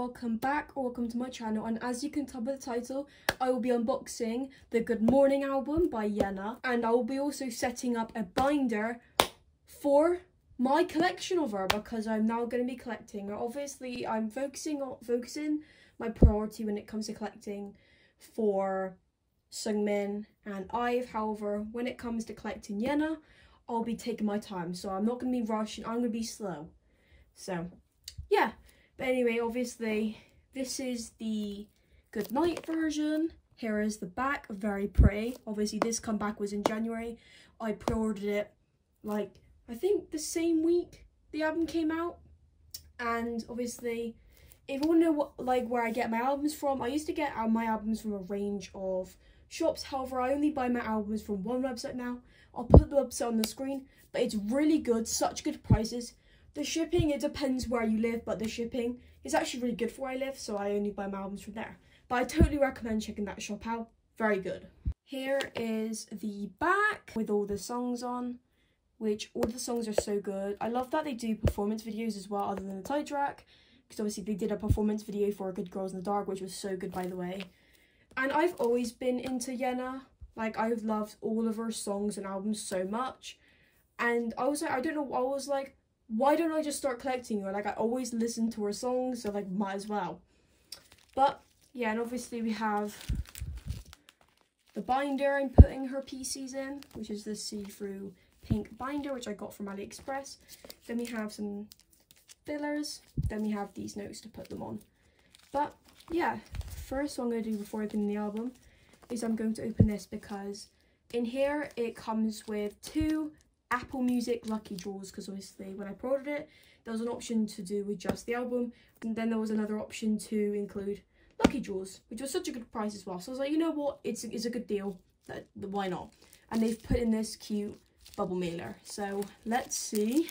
welcome back or welcome to my channel and as you can tell by the title I will be unboxing the Good Morning album by Yena and I will be also setting up a binder for my collection of her because I'm now going to be collecting. Obviously I'm focusing on focusing my priority when it comes to collecting for Seungmin and IVE. However when it comes to collecting Yena I'll be taking my time so I'm not going to be rushing I'm going to be slow. So yeah but anyway, obviously, this is the good night version. Here is the back, very pretty. Obviously, this comeback was in January. I pre-ordered it, like, I think the same week the album came out. And obviously, if you want to know what, like, where I get my albums from, I used to get my albums from a range of shops. However, I only buy my albums from one website now. I'll put the website on the screen, but it's really good, such good prices. The shipping, it depends where you live, but the shipping is actually really good for where I live, so I only buy my albums from there. But I totally recommend checking that shop out. Very good. Here is the back with all the songs on, which all the songs are so good. I love that they do performance videos as well, other than the title track, because obviously they did a performance video for Good Girls in the Dark, which was so good, by the way. And I've always been into Yena. Like, I've loved all of her songs and albums so much. And I was like, I don't know, I was like, why don't I just start collecting her? Like I always listen to her songs, so like might as well. But yeah, and obviously we have the binder I'm putting her PCs in, which is this see-through pink binder, which I got from AliExpress. Then we have some fillers. Then we have these notes to put them on. But yeah, first what I'm going to do before opening the album is I'm going to open this because in here it comes with two Apple Music Lucky Draws because obviously when I pre-ordered it there was an option to do with just the album and then there was another option to include Lucky Draws which was such a good price as well. So I was like you know what? It's, it's a good deal. That why not? And they've put in this cute bubble mailer. So let's see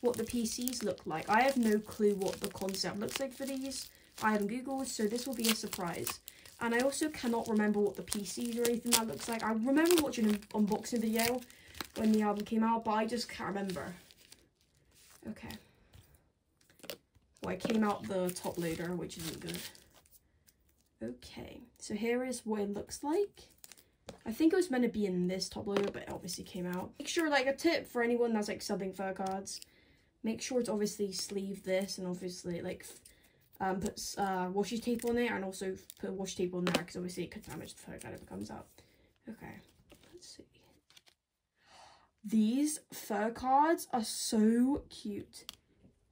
what the PCs look like. I have no clue what the concept looks like for these. I haven't googled so this will be a surprise. And I also cannot remember what the PCs or anything that looks like. I remember watching an unboxing video when the album came out, but I just can't remember. Okay. Well, it came out the top loader, which isn't good. Okay, so here is what it looks like. I think it was meant to be in this top loader, but it obviously came out. Make sure, like, a tip for anyone that's, like, subbing fur cards. Make sure to obviously sleeve this and obviously, like, um, put uh, washi tape on it and also put washi tape on there because obviously it could damage the fur card if it comes out. Okay, let's see. These fur cards are so cute.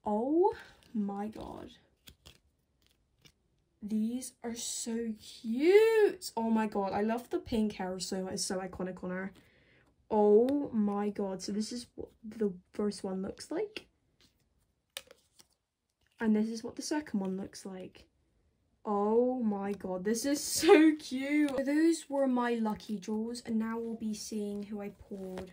Oh my god. These are so cute. Oh my god. I love the pink hair so much. It's so iconic on her. Oh my god. So this is what the first one looks like. And this is what the second one looks like. Oh my god, this is so cute. So those were my lucky draws and now we'll be seeing who I pulled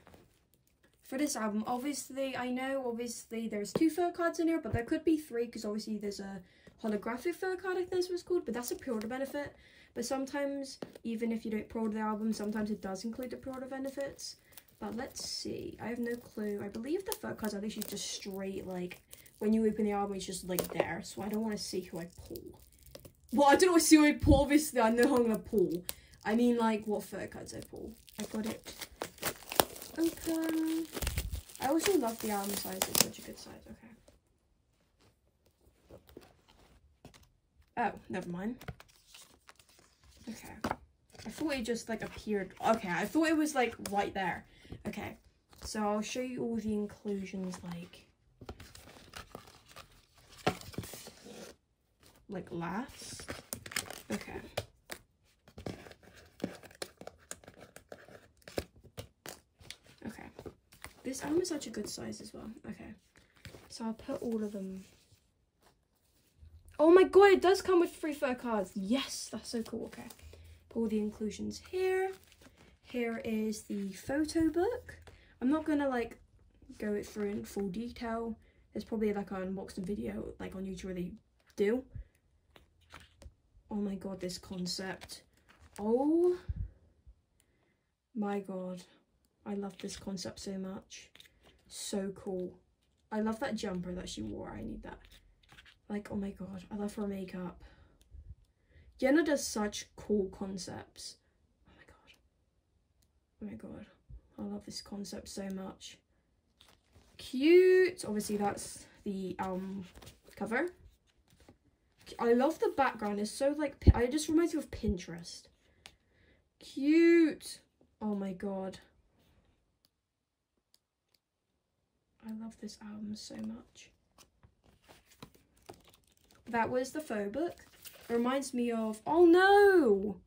for this album. Obviously, I know obviously there's two fur cards in here, but there could be three because obviously there's a holographic fur card, I think this was called, but that's a pre-order benefit. But sometimes, even if you don't pre-order the album, sometimes it does include the pre-order benefits. But let's see. I have no clue. I believe the fur cards are literally just straight, like, when you open the album, it's just, like, there. So I don't want to see who I pull. Well, I don't want to see who I pull. Obviously, I know I'm going to pull. I mean, like, what fur cards I pull. I got it open. I also love the album size. It's such a good size. Okay. Oh, never mind. Okay. I thought it just like appeared. Okay, I thought it was like right there. Okay. So I'll show you all the inclusions like like last. Okay. This album is such a good size as well. Okay. So I'll put all of them. Oh my god, it does come with free fur cards. Yes, that's so cool. Okay. All the inclusions here. Here is the photo book. I'm not gonna like go it through in full detail. There's probably like an unboxing video like on YouTube they do. Oh my god, this concept. Oh my god. I love this concept so much. So cool. I love that jumper that she wore. I need that. Like, oh my god, I love her makeup. Yena does such cool concepts. Oh my god. Oh my god. I love this concept so much. Cute. Obviously, that's the um cover. I love the background. It's so like, I just reminds me of Pinterest. Cute. Oh my god. I love this album so much. That was the faux book. It reminds me of, oh no!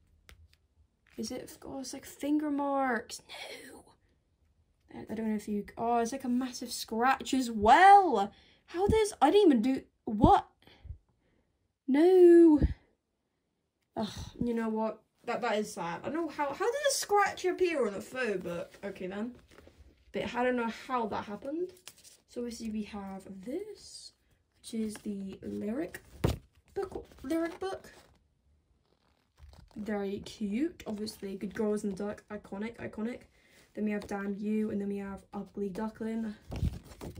Is it, oh, it's like finger marks. No. I don't know if you, oh, it's like a massive scratch as well. How does, I didn't even do, what? No. Ugh, you know what? That that is sad. I know how how did a scratch appear on a faux book? Okay then. I don't know how that happened. So obviously we have this, which is the lyric book lyric book. Very cute, obviously. Good Girls in the Dark, iconic, iconic. Then we have Damn You, and then we have Ugly Duckling.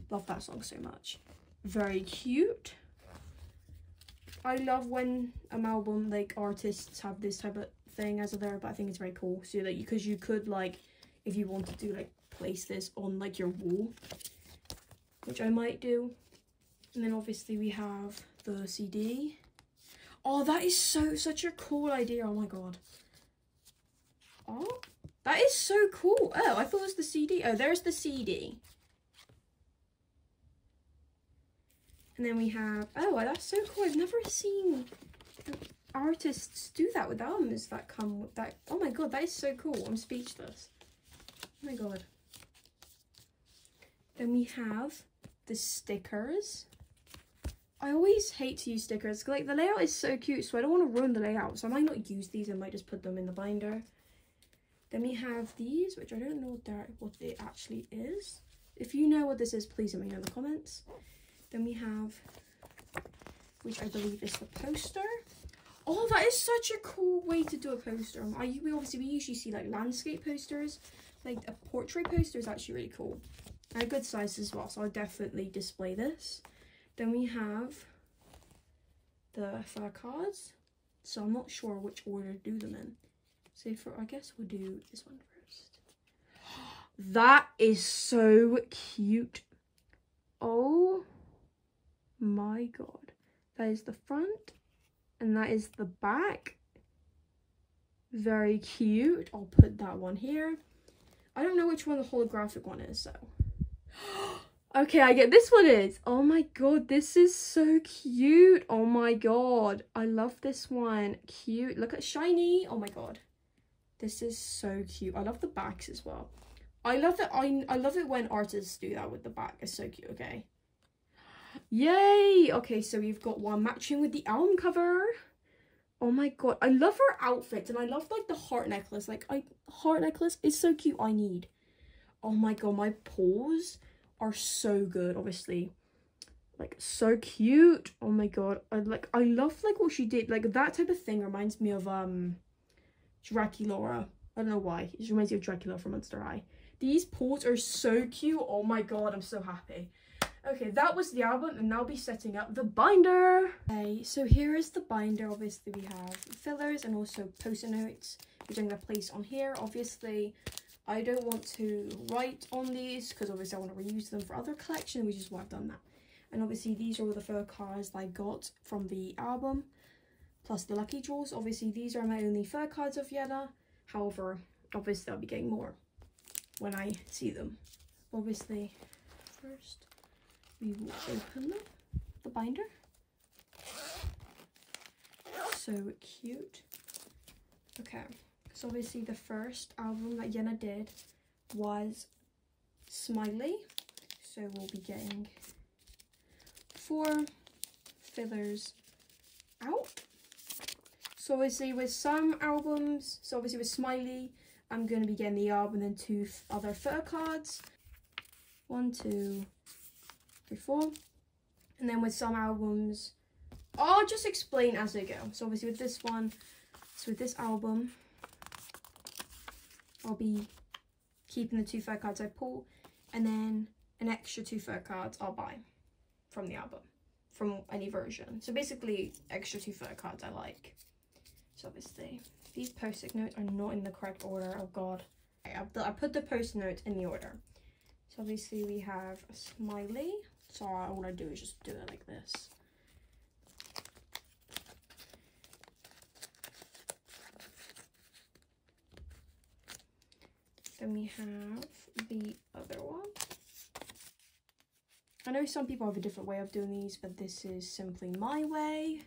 Love that song so much. Very cute. I love when a album like artists have this type of thing as a there, but I think it's very cool. So that because you could like, if you wanted to do like place this on like your wall, which I might do. And then obviously we have the CD. Oh, that is so such a cool idea. Oh my god. Oh, that is so cool. Oh, I thought it was the CD. Oh, there's the CD. And then we have, oh, that's so cool. I've never seen artists do that with albums that come with that. Oh my god, that is so cool. I'm speechless. Oh my god. Then we have the stickers. I always hate to use stickers. Like, the layout is so cute, so I don't want to ruin the layout. So I might not use these. I might just put them in the binder. Then we have these, which I don't know what, it actually is. If you know what this is, please let me know in the comments. Then we have, which I believe is the poster. Oh, that is such a cool way to do a poster. I, we obviously, we usually see like landscape posters. Like a portrait poster is actually really cool. A good size as well, so I'll definitely display this. Then we have the fur cards. So I'm not sure which order to do them in. So for, I guess we'll do this one first. That is so cute. Oh my god. That is the front and that is the back. Very cute. I'll put that one here. I don't know which one the holographic one is, so. okay, I get this one is. Oh my god, this is so cute. Oh my god. I love this one. Cute. Look at shiny. Oh my god. This is so cute. I love the backs as well. I love that I I love it when artists do that with the back. It's so cute, okay? Yay! Okay, so we've got one matching with the album cover. Oh my god, I love her outfit and I love like the heart necklace. Like, I heart necklace is so cute. I need. Oh my god, my paws are so good, obviously. Like, so cute. Oh my god. I like, I love like what she did. Like, that type of thing reminds me of, um, Draculaura. I don't know why. It reminds me of Dracula from Monster High. These paws are so cute. Oh my god, I'm so happy. Okay, that was the album and I'll be setting up the binder. Okay, so here is the binder. Obviously we have fillers and also post-it notes, which I'm going to place on here. Obviously, I don't want to write on these because obviously I want to reuse them for other collection, which is why I've done that. And obviously these are all the fur cards I got from the album, plus the lucky draws. Obviously these are my only fur cards of Yena. However, obviously I'll be getting more when I see them. Obviously, first we will open the binder. So cute. Okay, so obviously the first album that Yena did was Smiley. So we'll be getting four fillers out. So obviously with some albums, so obviously with Smiley, I'm going to be getting the album and then two other fur cards. One, two, three, four. And then with some albums, I'll just explain as they go. So obviously with this one, so with this album, I'll be keeping the two fur cards I pull and then an extra two fur cards I'll buy from the album. from any version. So basically, extra two fur cards I like. So obviously, these post-it notes are not in the correct order. Oh god. I put the post-it notes in the order. So obviously we have a smiley. So all I do is just do it like this. Then we have the other one. I know some people have a different way of doing these, but this is simply my way.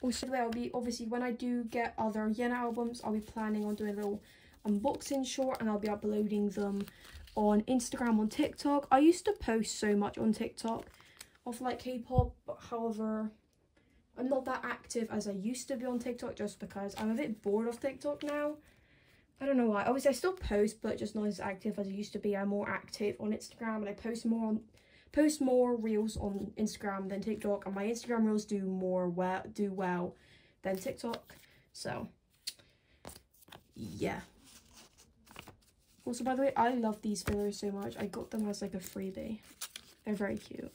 Also, I'll be obviously when I do get other Yena albums, I'll be planning on doing a little unboxing short and I'll be uploading them on Instagram, on TikTok. I used to post so much on TikTok of like K-pop, but however, I'm not that active as I used to be on TikTok just because I'm a bit bored of TikTok now. I don't know why. Obviously, I still post, but just not as active as I used to be. I'm more active on Instagram, and I post more on post more reels on Instagram than TikTok, and my Instagram reels do more well do well than TikTok. So, yeah. Also, by the way, I love these fillers so much. I got them as like a freebie. They're very cute,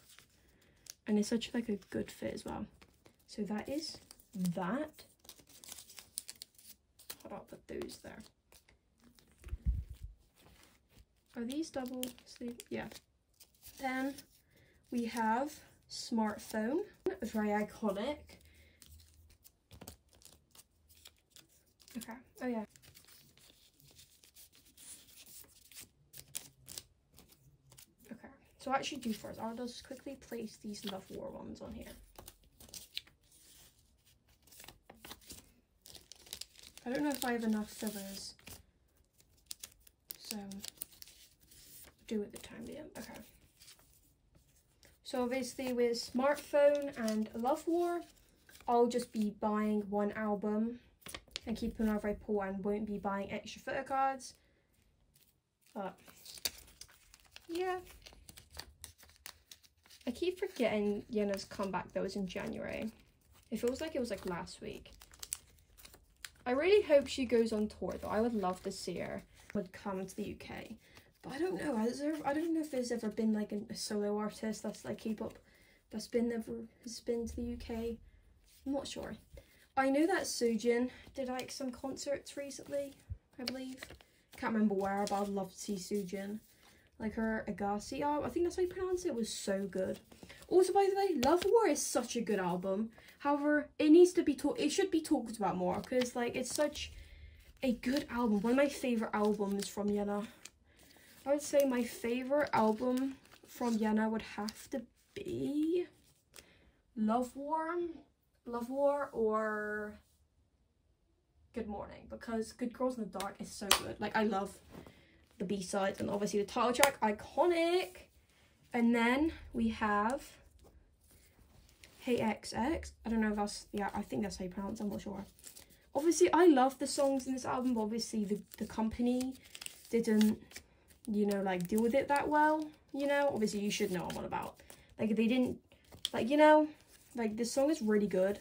and it's such like a good fit as well. So that is that. I'll put those there. Are these double sleeve? Yeah. Then we have smartphone. Very iconic. Okay. Oh yeah. Okay. So I actually do first. I'll just quickly place these Love War ones on here. I don't know if I have enough fillers. So do at the time being. Okay. So obviously with Smartphone and Love War, I'll just be buying one album and keeping whenever I pull and won't be buying extra photo cards. But yeah. I keep forgetting Yena's comeback that was in January. It feels like it was like last week. I really hope she goes on tour though. I would love to see her would come to the UK. But I don't know. There, I don't know if there's ever been like a, a solo artist that's like K-pop that's been never has been to the UK. I'm not sure. I know that Soojin did like some concerts recently, I believe. Can't remember where, but I'd love to see Soojin. Like her Agassy album, I think that's how you pronounce it, was so good. Also, by the way, Love War is such a good album. However, it needs to be talked, it should be talked about more because like it's such a good album. One of my favorite albums from Yena. I would say my favorite album from Yena would have to be Love War, Love War, or Good Morning because Good Girls in the Dark is so good. Like I love the B sides and obviously the title track, iconic. And then we have Hey XX. I don't know if that's yeah, I think that's how you pronounce. It, I'm not sure. Obviously, I love the songs in this album. But obviously, the the company didn't you know, like deal with it that well, you know? Obviously, you should know I'm on about. Like, they didn't, like, you know, like, this song is really good.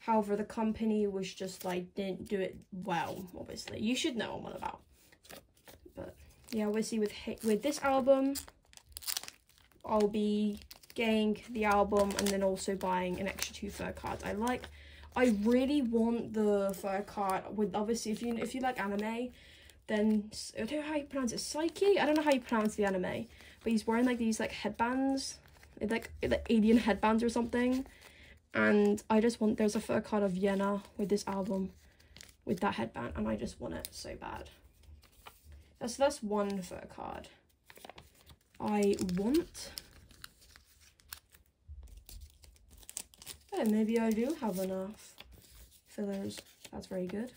However, the company was just, like, didn't do it well, obviously. You should know I'm on about. Yeah, obviously, with, with this album, I'll be getting the album and then also buying an extra two fur cards. I like, I really want the fur card with, obviously, if you, if you like anime, then I don't know how you pronounce it, Psyche? I don't know how you pronounce the anime, but he's wearing like these like headbands, like like alien headbands or something. And I just want there's a fur card of Yena with this album with that headband, and I just want it so bad. Uh, that's that's one photo card. I want. Yeah, maybe I do have enough fillers. That's very good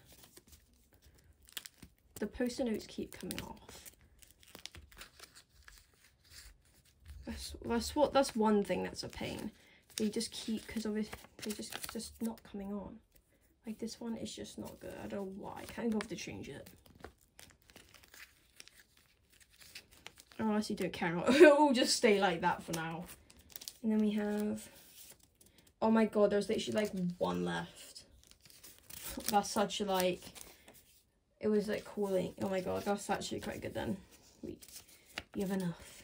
the post-it notes keep coming off. That's that's what that's one thing that's a pain. They just keep because obviously they just just not coming on. Like this one is just not good. I don't know why. I can't go to change it. I honestly don't care, it'll just stay like that for now. And then we have... Oh my god, there's literally like one left. That's such a like... It was like calling. Oh my god, that's actually quite good then. We, we have enough.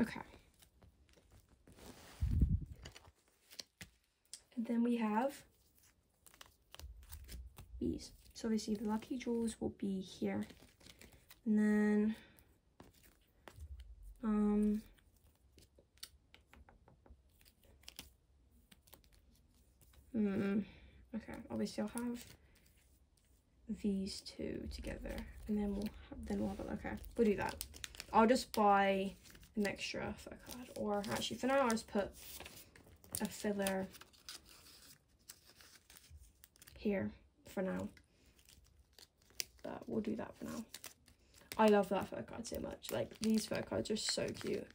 Okay. Then we have these. So obviously the lucky jewels will be here. And then um Hmm. Okay, obviously I'll have these two together and then we'll have, then we'll have it. Okay, we'll do that. I'll just buy an extra fur card or actually for now I'll just put a filler here for now. But we'll do that for now. I love that fur card so much. Like these fur cards are so cute.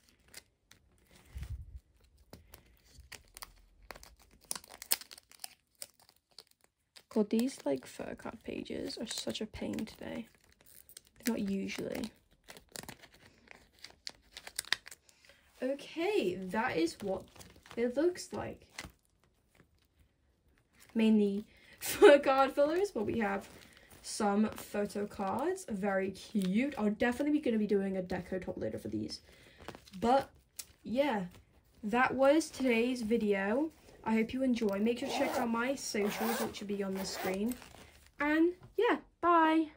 God, these like fur card pages are such a pain today. Not usually. Okay, that is what it looks like. Mainly fur card fillers, but we have some photo cards. Very cute. I'll definitely be going to be doing a deco top later for these. But yeah, that was today's video. I hope you enjoy. Make sure to check out my socials, which will be on the screen. And yeah, bye.